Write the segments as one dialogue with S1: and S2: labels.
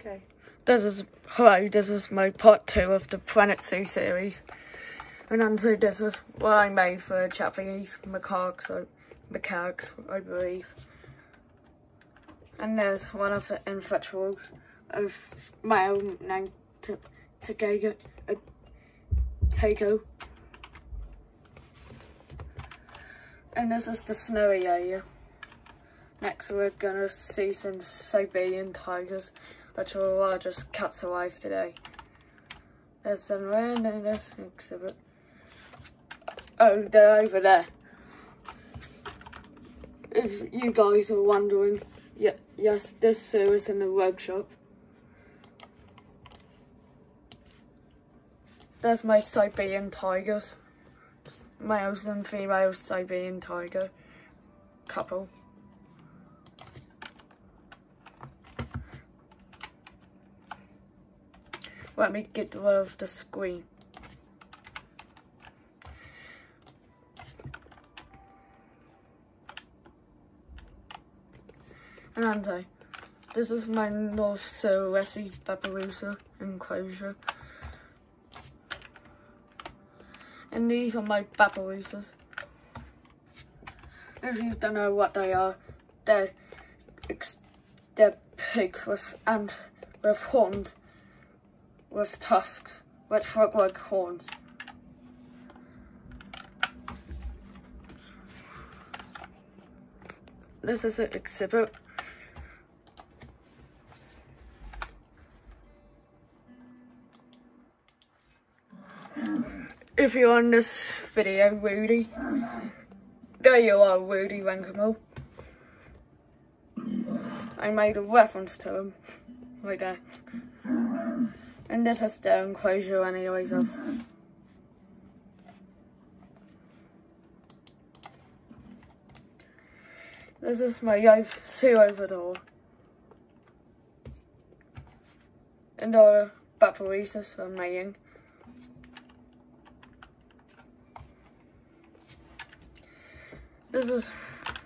S1: Okay. This is hello, this is my part two of the Planet Zoo series. And unto this is what I made for Japanese macaques or macaques, I believe. And there's one of the individuals of male named Tagago uh, Tago. And this is the snowy area. Next we're gonna see some Siberian tigers, are the largest cats alive today. There's some land in exhibit. Oh, they're over there. If you guys are wondering, yeah, yes, this zoo is in the workshop. There's my Siberian tigers. Males and females Siberian tiger couple. Let me get rid of the screen. And Anto, this is my North Sulawesi Babirusa enclosure. And these are my Babirusas. If you don't know what they are, they're, they're pigs with and with horns with tusks, which look like horns. This is an exhibit. If you're on this video, Rudy, there you are, Rudy Rankamo. I made a reference to him, right there. And this is the enclosure anyways of. This is my over door. And our Babirusas are mating. This is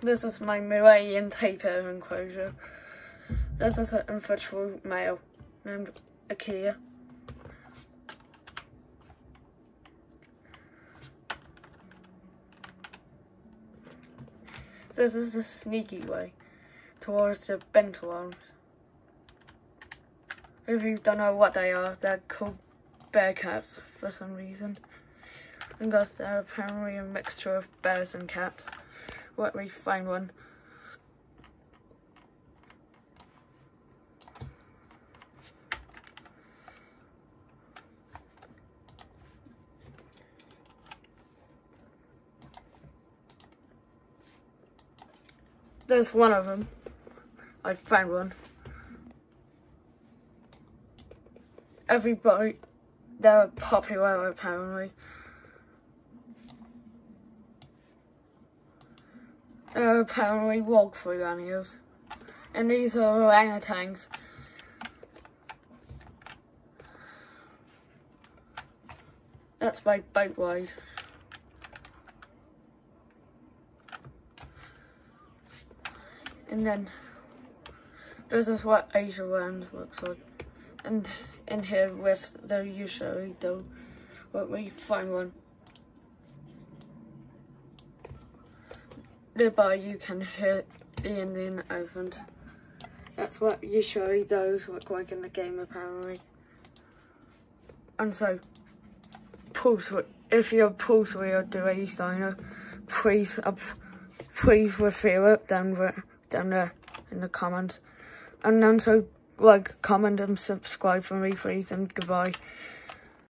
S1: this is my Malayan tapir enclosure. This is an infantry male named Akia. This is the sneaky way towards the binturongs. If you don't know what they are, they're called bear cats for some reason. And Because they're apparently a mixture of bears and cats. Let me find one. There's one of them. I found one. Everybody, they're popular apparently. They're apparently walk-through animals. And these are orangutans. That's my boat ride. And then this is what Asia Land looks like. And in here with the usually though, but we find one. Nearby you can hear the Indian elephant. That's what usually those look like in the game apparently. And so, pulse, if you're pulse or do a signer, please, uh, please reveal it down down there in the comments. And then so like, comment and subscribe for me, please, and goodbye.